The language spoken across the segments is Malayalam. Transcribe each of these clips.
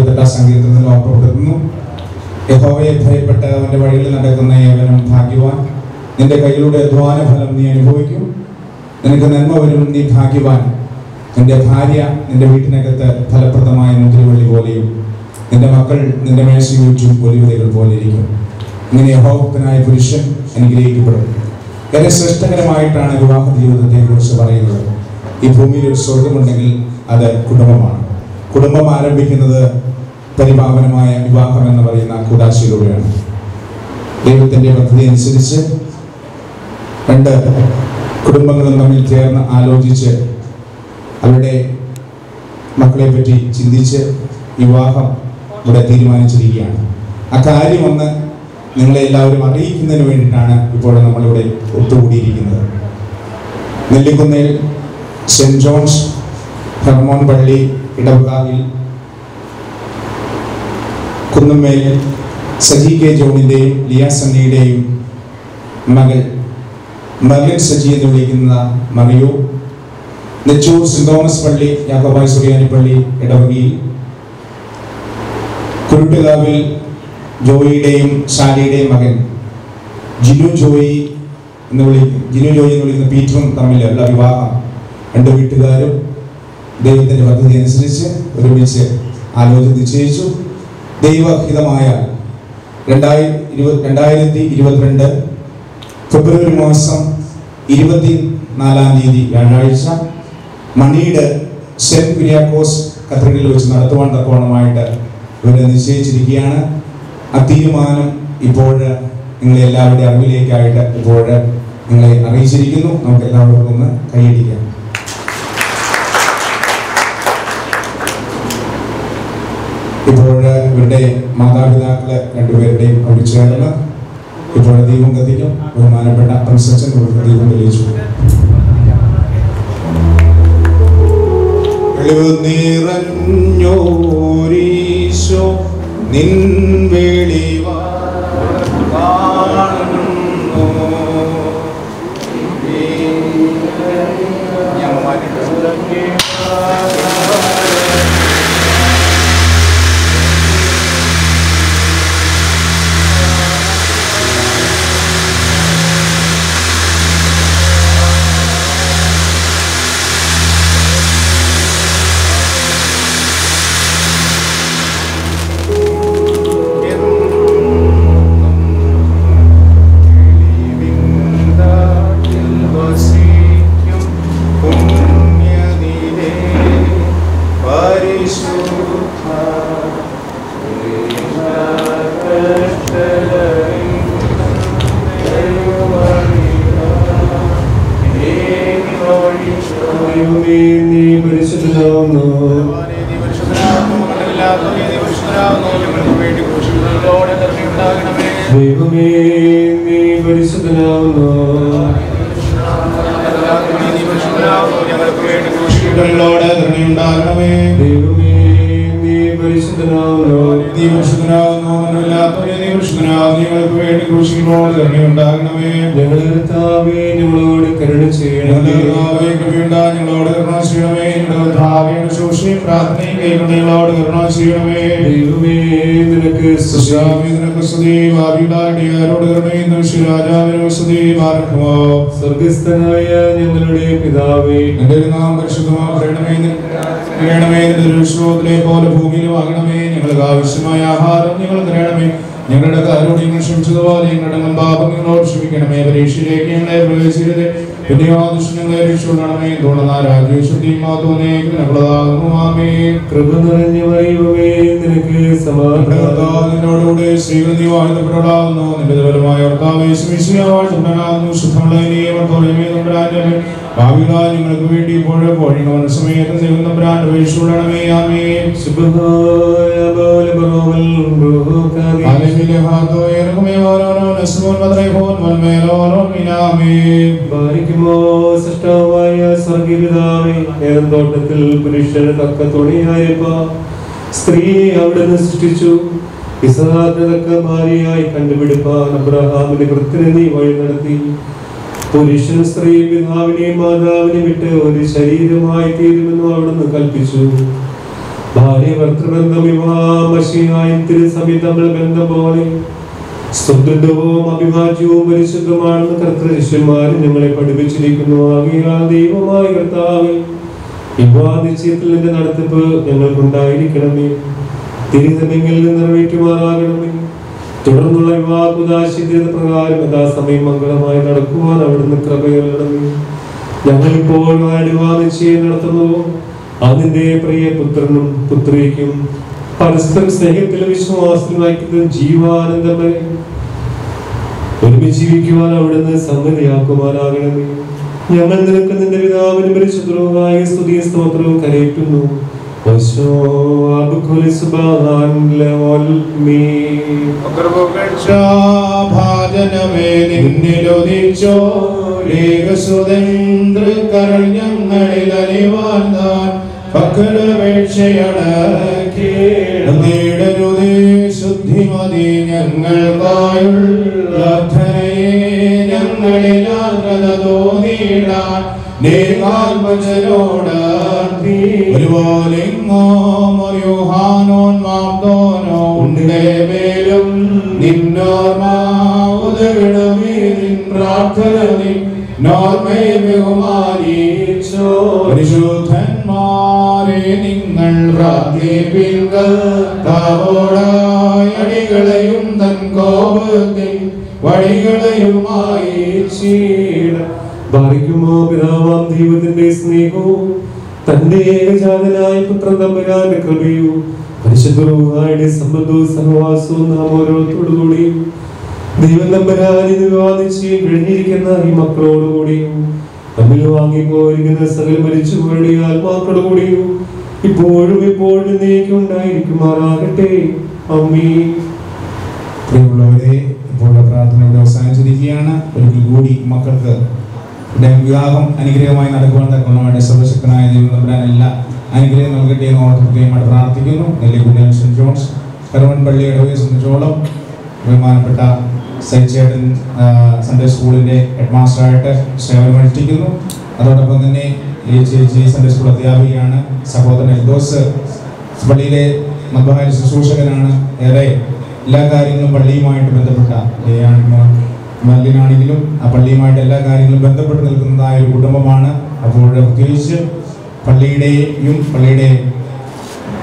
ഇരുപത്തെട്ടാം സങ്കീർത്തനത്തിൽ ഓർമ്മപ്പെടുത്തുന്നു യഹോവയെ ഭയപ്പെട്ട് അവന്റെ വഴിയിൽ നടക്കുന്ന ഏവനും ഭാഗ്യവാൻ. നിന്റെ കയ്യിലൂടെ അധ്വാന ഫലം നീ അനുഭവിക്കും. നിനക്ക് നന്മ വരും നീ ഭാഗ്യവാൻ. നിന്റെ ഭാര്യ നിന്റെ വീട്ടിനകത്ത് ഫലപ്രദമായ മുദ്രവള്ളി പോലെയും നിന്റെ മക്കൾ നിന്റെ മേശയും ചുറ്റും പൊലിവിളികൾ പോലെ ഇരിക്കും. ഇങ്ങനെ യഹോഭക്തനായ പുരുഷൻ അനുഗ്രഹിക്കപ്പെടും. വളരെ ശ്രേഷ്ഠകരമായിട്ടാണ് വിവാഹ ജീവിതത്തെ കുറിച്ച് പറയുന്നത്. ഈ ഭൂമിയിൽ ഒരു സ്വർഗമുണ്ടെങ്കിൽ അത് കുടുംബമാണ്. കുടുംബം ആരംഭിക്കുന്നത് പരിപാവനമായ വിവാഹം എന്ന് പറയുന്ന കൂടാശയിലൂടെയാണ് ദൈവത്തിന്റെ പദ്ധതി അനുസരിച്ച് രണ്ട് കുടുംബങ്ങളും തമ്മിൽ ചേർന്ന് ആലോചിച്ച് അവരുടെ മക്കളെ പറ്റി ചിന്തിച്ച് വിവാഹം ഇവിടെ തീരുമാനിച്ചിരിക്കുകയാണ്. ആ കാര്യം ഒന്ന് നിങ്ങളെ എല്ലാവരും അറിയിക്കുന്നതിന് വേണ്ടിയിട്ടാണ് ഇപ്പോൾ നമ്മളിവിടെ ഒത്തുകൂടിയിരിക്കുന്നത്. നെല്ലിക്കുന്നേൽ സെന്റ് ജോൺസ് ഹെർമോൺ പള്ളി ഇടവകാവിൽ കുന്നുമേൽ സജി കെ ജോണിന്റെയും ലിയ സണ്ണിയുടെയും മകൾ മകൻ സജി എന്ന് വിളിക്കുന്ന മറിയോ നെച്ചൂർ സെന്റ് തോമസ് പള്ളി യാക്കോബായ് സുറിയാനി പള്ളി ഇടവകയിൽ കുരുട്ടുകാവിൽ ജോയിയുടെയും ഷാലിയുടെയും മകൻ ജിനു ജോയി എന്ന് വിളി ജിനു ജോയി എന്ന് വിളിക്കുന്ന പീറ്ററും തമ്മിലുള്ള വിവാഹം രണ്ട് വീട്ടുകാരും ദൈവത്തിന്റെ പദ്ധതി അനുസരിച്ച് ഒരുമിച്ച് ആലോചന നിശ്ചയിച്ചു. ദൈവഹിതമായ രണ്ടായി രണ്ടായിരത്തി ഇരുപത്തിരണ്ട് ഫെബ്രുവരി മാസം ഇരുപത്തി നാലാം തീയതി വ്യാഴാഴ്ച മണിയുടെ സെന്റ് കുര്യാക്കോസ് കത്തീഡ്രലിൽ വെച്ച് നടത്തുവാൻ തക്കവണ്ണമായിട്ട് ഇവരെ നിശ്ചയിച്ചിരിക്കുകയാണ്. ആ തീരുമാനം ഇപ്പോൾ നിങ്ങളെ എല്ലാവരുടെ അറിവിലേക്കായിട്ട് ഇപ്പോൾ നിങ്ങളെ അറിയിച്ചിരിക്കുന്നു. നമുക്ക് എല്ലാവർക്കും ഒന്ന് കൈയടിക്കാം. ഇപ്പോൾ ഇവരുടെ മാതാപിതാക്കളെ രണ്ടുപേരുടെയും അവിടെ ചേർന്ന് ഇപ്പോൾ ദീപം കത്തിക്കും. ബഹുമാനപ്പെട്ട പ്രിൻസച്ചൻ ഇവർക്ക് ദീപം തെളിയിച്ചു. നിറഞ്ഞോരീശോ നിൻ സ്വർഗസ്ഥനായ ഞങ്ങളുടെ പിതാവേ. നിന്റെ നാം പരിശുദ്ധമാകണമേ വേണമേ നിന്റെ പോലെ ഭൂമിയിലും ആകണമേ ഞങ്ങൾക്ക് ആവശ്യമായ ആഹാരം ഞങ്ങൾ തരണമേ. ഞങ്ങളുടെ കാരോട് ക്ഷമിച്ചതുപോലെ ഞങ്ങളുടെ പാപങ്ങളോട് ക്ഷമിക്കണമേ. പരീക്ഷയിലേക്ക് ഞങ്ങളെ പ്രവേശിക്കരുത്. പിന്നെ ദുഷ്ടങ്ങളെ രക്ഷിക്കണമേ തുടർന്ന രാജ്യശുദ്ധിയും മാതോനെ ഞങ്ങളതാകുന്നു ആമേ കൃപ നിറഞ്ഞ മറിയുമേ നിനക്ക് നമ്മുടെ സമാധാനം കർത്താവ് നിന്നോടുകൂടെ സ്ത്രീകൾ നീ വാഴ്ത്തപ്പെടാവുന്നു നിന്റെ ഫലമായ ഭർത്താവ് യേശുമിശിഹാ വാഴ്ത്തപ്പെടാവുന്നു ശുദ്ധമുള്ള ഇനിയും നമ്മുടെ ഭാവികളാ ഞങ്ങൾക്ക് വേണ്ടി ഇപ്പോഴും പോഴിക്കുന്ന സമയത്ത് ദൈവം തമ്പുരാൻ അപേക്ഷിച്ചുകൊള്ളണമേ ആമേൻ സുബ്ഹായ ബാലബറോവൽ ബ്രൂഹാദി ആലമിലെ ഹാദോ ഇറങ്ങുമേ ഓരോരോ നസ്മോൻ മദ്രൈഹോൻ മൽമേലോരോ മിനാമേൻ ഭാരിക്കുമോ സൃഷ്ടാവായ തോട്ടത്തിൽ പുരുഷന് തക്ക തുണിയായപ്പ സ്ത്രീയെ അവിടുന്ന് സൃഷ്ടിച്ചു. ഇസഹാക്കിന് തക്ക ഭാര്യയായി കണ്ടുപിടിപ്പാൻ അബ്രഹാമിന്റെ കൃത്യന് നീ വഴി നടത്തി. പുരുഷൻ സ്ത്രീ പിതാവിനെയും മാതാവിനെയും വിട്ട് ഒരു ശരീരമായി തീരുമെന്നും അവിടുന്ന് കൽപ്പിച്ചു. ഭാര്യ ഭർത്തൃബന്ധം വിവാഹമശിയായും തിരുസമയം തമ്മിൽ ബന്ധം പോലെ. സ്വതന്ത്രവും അഭിവാജ്യവും പരിശുദ്ധമാണെന്ന് കർത്തൃശിഷ്യന്മാരും ഞങ്ങളെ പഠിപ്പിച്ചിരിക്കുന്നു. ആകിയാൽ ദൈവമായ കർത്താവ് വിവാഹനിശ്ചയത്തിൽ നടത്തിപ്പ് ഞങ്ങൾക്കുണ്ടായിരിക്കണമേ. തിരുതമെങ്കിൽ നിറവേറ്റുമാറാകണമേ. തുടർന്നുള്ള വിവാഹ കുദാശിദ്ധ്യത പ്രകാരം യഥാസമയം മംഗളമായി നടക്കുവാൻ അവിടുന്ന് കൃപയല്ലണമേ ഞങ്ങളിപ്പോൾ വിവാഹ നിശ്ചയം നടത്തുന്നു. അതിന്റെ പ്രിയ പുത്രനും പുത്രിക്കും പരസ്പരം സ്നേഹത്തിലും വിശ്വാസത്തിലും ജീവാനന്ദമേ. ഒരുമിച്ച് ജീവിക്കുവാൻ അവിടുന്ന് സംഗതിയാക്കുവാനാകണമേ ഞങ്ങൾ നിനക്ക് നിന്റെ പിതാവിനും പരിശുദ്ധവുമായ സ്തുതിയും സ്തോത്രവും കരയറ്റുന്നു. ഓശോ അബ്കുലി സുബ്ഹാൻ ലവൽമീ ഭാജനമേ നിന്നിലുദിച്ചോ ലേഖസുതന്ത്രകരൾ ഞങ്ങളിൽ അലിവാൻ താൻ ശുദ്ധിമതി ഞങ്ങൾക്കായുള്ള ഞങ്ങളിൽ ആഗ്രത തോന്നിയിടാൻ നേകാത്മജനോട് ഒരുപോലെങ്ങോ മറിയോഹാനോൻ മാന്തോനോ ഉണ്ടേ മേലും നിന്നോർമ്മ ഉദകണമേ നിൻ പ്രാർത്ഥന നിന്നോർമേ ബഹുമാനിച്ചോ പരിശുദ്ധന്മാരെ നിങ്ങൾ പ്രാർത്ഥിപ്പിങ്കൽ താവോടായ അടികളെയും തൻ കോപത്തിൽ വഴികളെയുമായി ചീട. ഭാരിക്കുമോ പിതാവാം ദൈവത്തിന്റെ സ്നേഹവും? തന്റെ ഏകജാതനായ പുത്രൻ തമ്പുരാന്റെ കൃപയും പരിശുദ്ധരുടെ സംബന്ധവും സഹവാസവും നാം ഓരോരുത്തോടുകൂടിയും ദൈവം തമ്പുരാനി വിവാദിച്ച് കഴിഞ്ഞിരിക്കുന്ന ഈ മക്കളോടുകൂടിയും തമ്മിൽ വാങ്ങിപ്പോയിരിക്കുന്ന സകല മരിച്ചുപോയുടെ ആത്മാക്കളോടുകൂടിയും ഇപ്പോഴും ഇപ്പോഴും നീക്കും ഉണ്ടായിരിക്കുമാറാകട്ടെ അമ്മീ പ്രിയമുള്ളവരെ ഇപ്പോഴുള്ള പ്രാർത്ഥന ഇവിടെ അവസാനിച്ചിരിക്കുകയാണ് ഒരിക്കൽ കൂടി മക്കൾക്ക് വിവാഹം അനുഗ്രഹമായി നടക്കുവാൻ തക്കണമായിട്ട് സർവശക്തനായ ദൈവം എല്ലാ അനുഗ്രഹം നൽകട്ടെ എന്ന് ഓർത്ത് പ്രത്യേകമായിട്ട് പ്രാർത്ഥിക്കുന്നു. നെല്ലിക്കുട്ടി സെന്റ് ജോൺസ് കരുവൻപള്ളി ഇടവയെ സംബന്ധിച്ചോളം ബഹുമാനപ്പെട്ട സൈച്ചേട്ടൻ സൺഡേ സ്കൂളിന്റെ ഹെഡ് മാസ്റ്ററായിട്ട് സേവനമനുഷ്ഠിക്കുന്നു അതോടൊപ്പം തന്നെ സൺഡേ സ്കൂൾ അധ്യാപികയാണ് സഹോദരൻ എൽദോസ് പള്ളിയിലെ മധ്യമായ ശുശ്രൂഷകനാണ്. ഏറെ എല്ലാ കാര്യങ്ങളും പള്ളിയുമായിട്ട് ബന്ധപ്പെട്ട മല്ലിനാണെങ്കിലും ആ പള്ളിയുമായിട്ട് എല്ലാ കാര്യങ്ങളും ബന്ധപ്പെട്ട് നിൽക്കുന്നതായ ഒരു കുടുംബമാണ്. അപ്പോൾ പ്രത്യേകിച്ച് പള്ളിയുടെയും പള്ളിയുടെ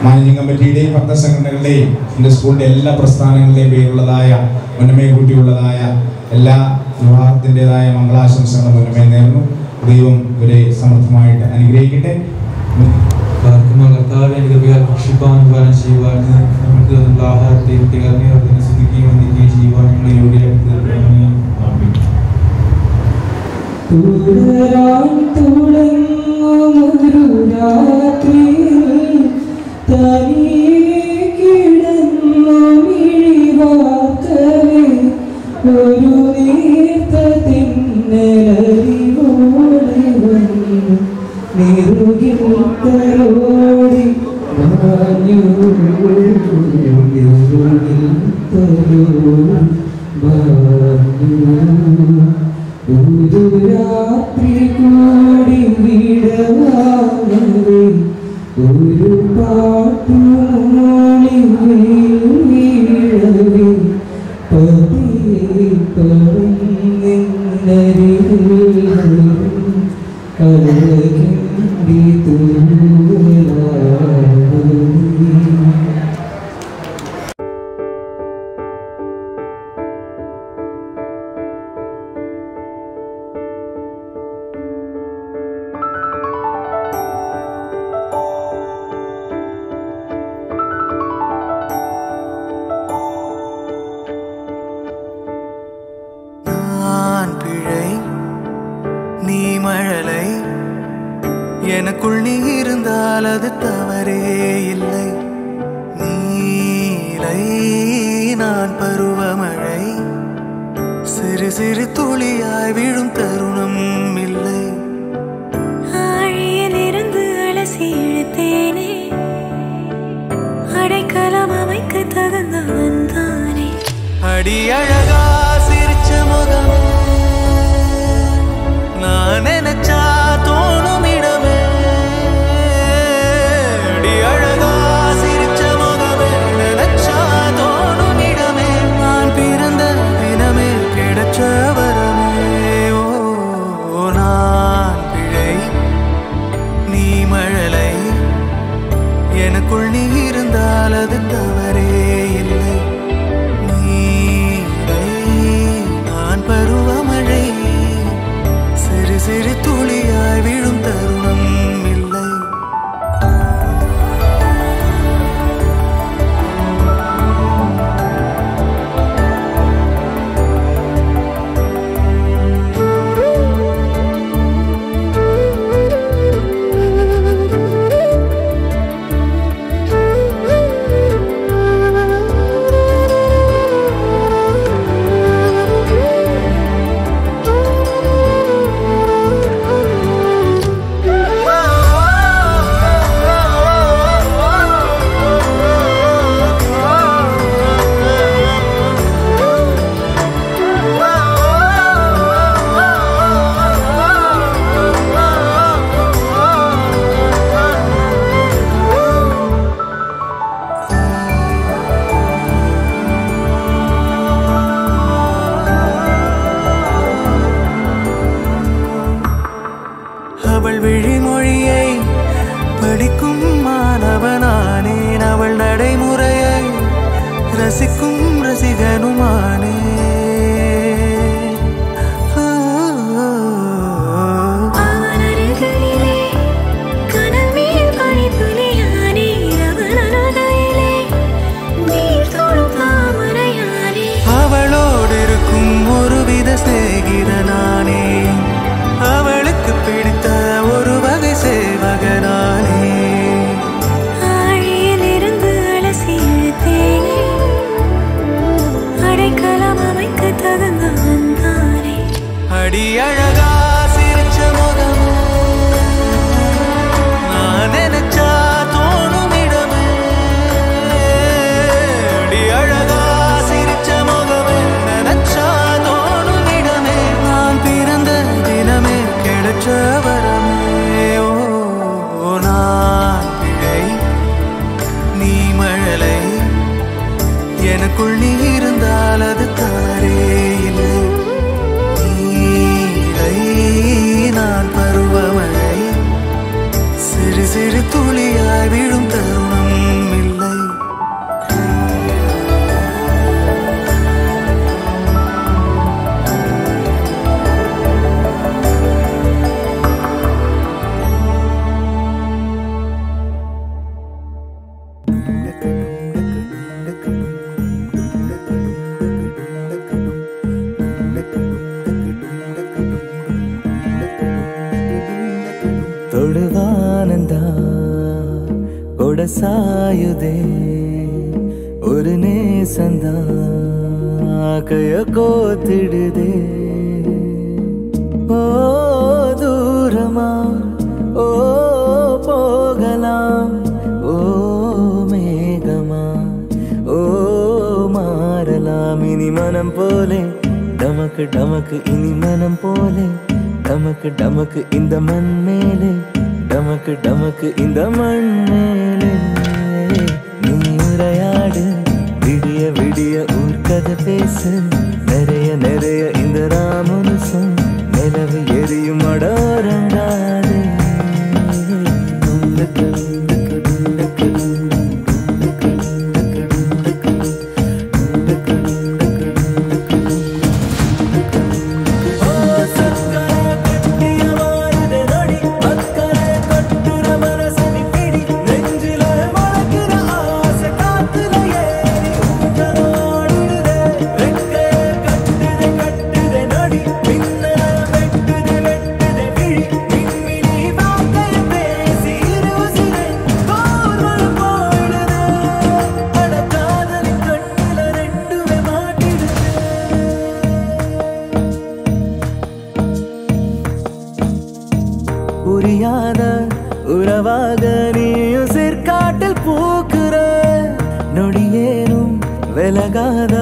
മാനേജിംഗ് കമ്മിറ്റിയുടെയും ഭക്തസംഘടനകളുടെയും എന്റെ സ്കൂളിന്റെ എല്ലാ പ്രസ്ഥാനങ്ങളുടെയും പേരുള്ളതായ മുന്നമേ കൂട്ടിയുള്ളതായ എല്ലാ വിവാഹത്തിന്റെതായ മംഗളാശംസകളും മുന്നമേ നേർന്നു ദൈവം ഇവരെ സമർത്ഥമായിട്ട് അനുഗ്രഹിക്കട്ടെ. പ്രാർത്ഥന കർത്താവ് എനിക്ക് കൃപയാൽ ഭക്ഷിപ്പാൻ പാലം ചെയ്യുവാൻ നമുക്ക് തന്നുള്ള ആഹാരത്തെ കുട്ടികളെ അതിനെ ശ്രദ്ധിക്കുകയും വന്ദിക്കുകയും ചെയ്യുവാൻ ഞങ്ങളെ യോഗ്യരാക്കി തീർക്കണമേ ഒരു നീർത്തത്തിൻ നിലറിവോടെ വന്നു. നിറുകിൽ തലോടി മാഞ്ഞു തലോടി മാഞ്ഞു രാത്രി കൂടി വിടവാങ്ങവേ ഒരു പാട്ടുമൂളി அடி அழகு மனம் போலே. டமக்கு டமக்கு இனி மனம் போலே. டமக்கு டமக்கு இந்த மண் மேலே. டமக்கு டமக்கு இந்த மண் மேலே. நீ உரையாடு விடிய விடிய ஊர்க்கதை பேசு. நிறைய நிறைய இந்த ராமனுசம். நிலவு எரியும் அடாரம். அழகாத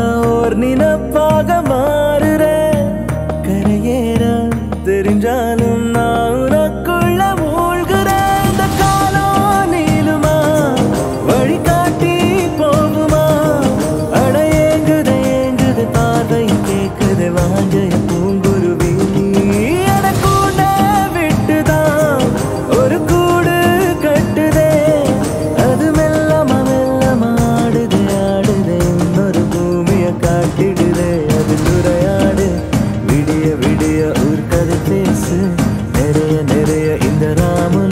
ராம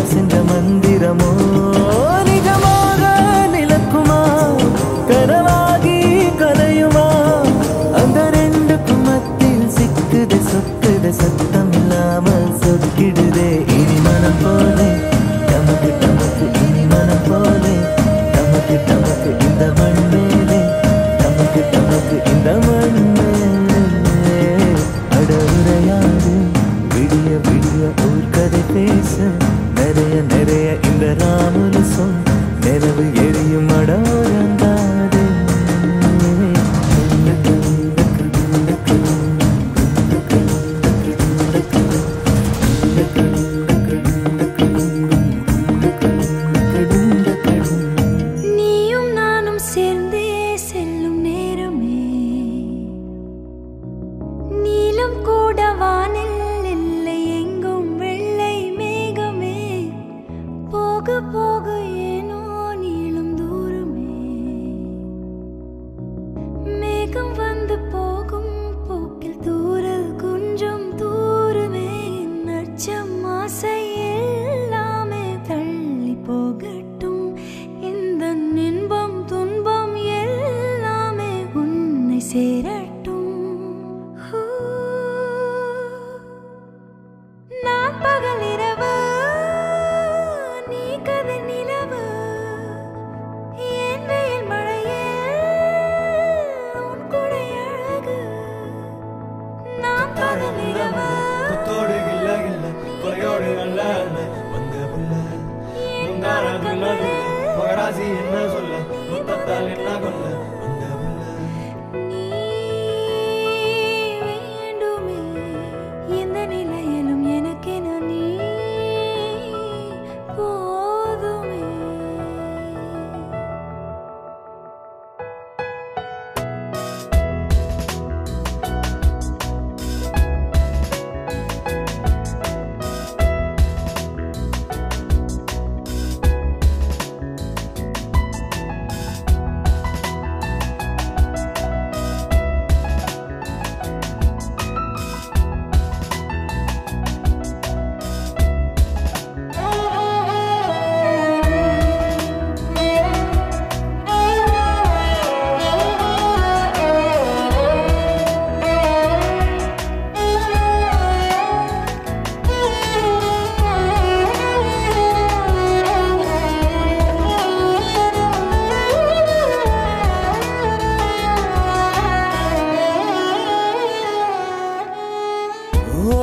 కావలసిన మందిరమో.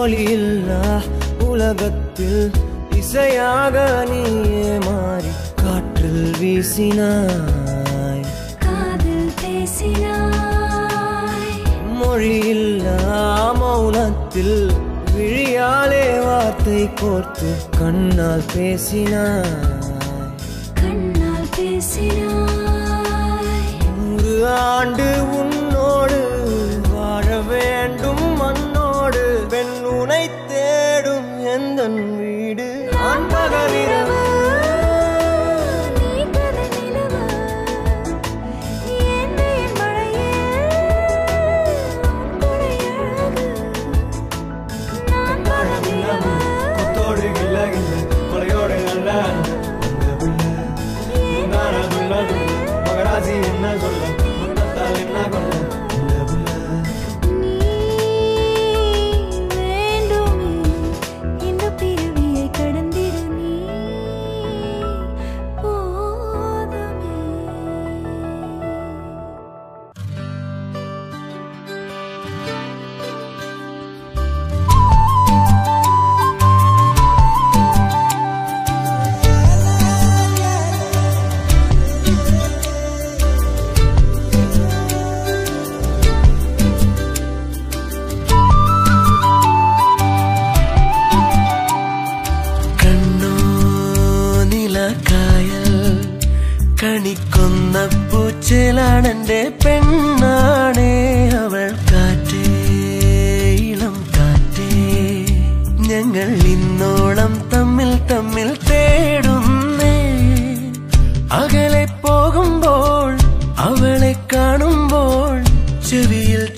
மொழி இல்லா உலகத்தில் இசையாக நீயே மாறி காற்றில் வீசினாய். காதில் பேசினாய். மொழி இல்லா மௌனத்தில் விழியாலே வார்த்தை கோர்த்து கண்ணால் பேசினாய். கண்ணால் பேசினாய். ஒரு ஆண்டு உன்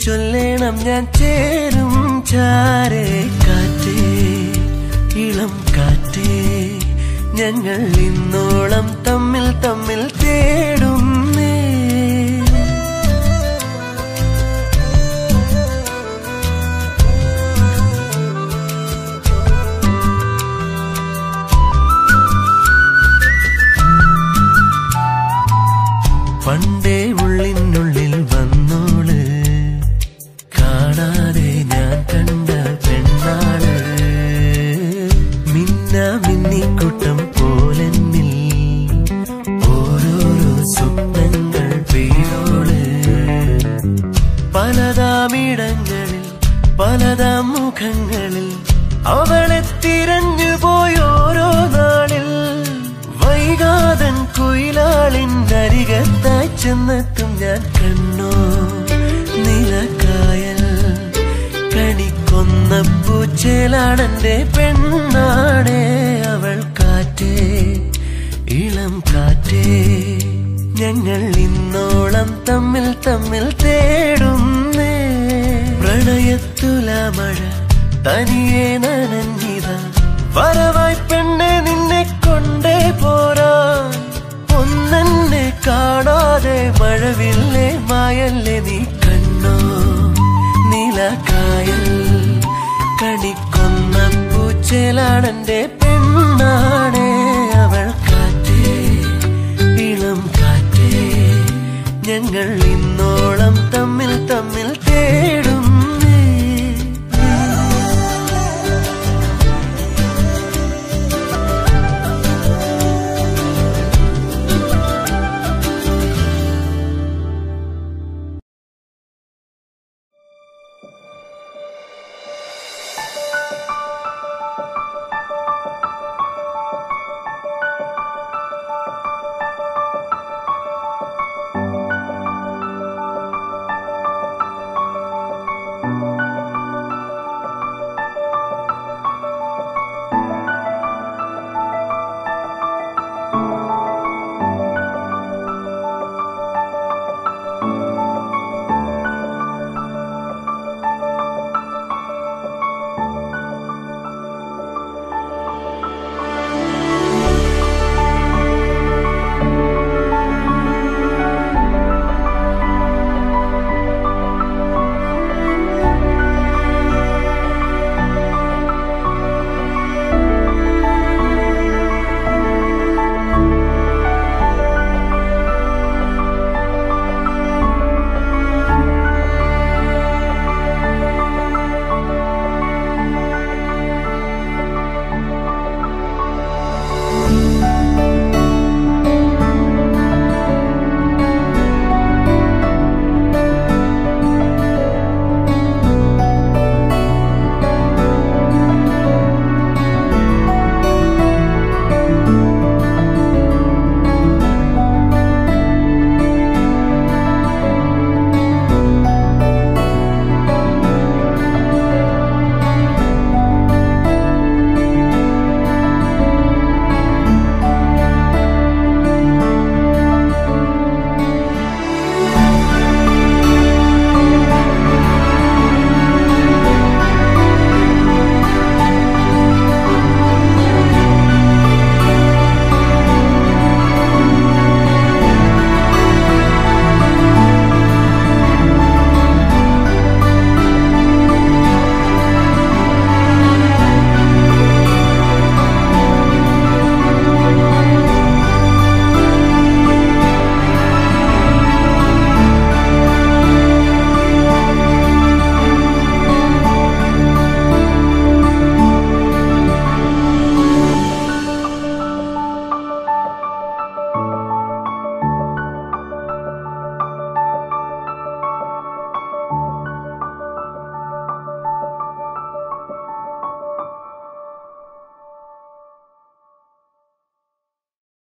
ചൊല്ലണം ഞാൻ ചേരും ചാരേ കാറ്റേ ഇളം കാറ്റേ. ഞങ്ങൾ ഇന്നോളം തമ്മിൽ തമ്മിൽ തേടുന്നേ ചെന്നെത്തും ഞാൻ കണ്ണോ നിലക്കായൽ കണിക്കൊന്ന പൂച്ചേലാണെന്റെ പെണ്ണാണേ അവൾ കാറ്റേ ഇളം കാറ്റേ. ഞങ്ങൾ ഇന്നോളം തമ്മിൽ തമ്മിൽ തേടുന്നേ. പ്രണയത്തുല മഴ തനിയെ നനഞ്ഞിത. വരവായി പെണ്ണെ നിന്നെ കൊണ്ടേ പോരാ. ഒന്നെന്നെ കാണാതെ മഴവില്ലേ മായല്ലേ നീ കണ്ണോ? നീലക്കായൽ കണിക്കൊന്ന പൂച്ചേലാണെന്റെ പെണ്ണാണേ. അവൾ കാറ്റേ ഇളം കാറ്റേ ഞങ്ങൾ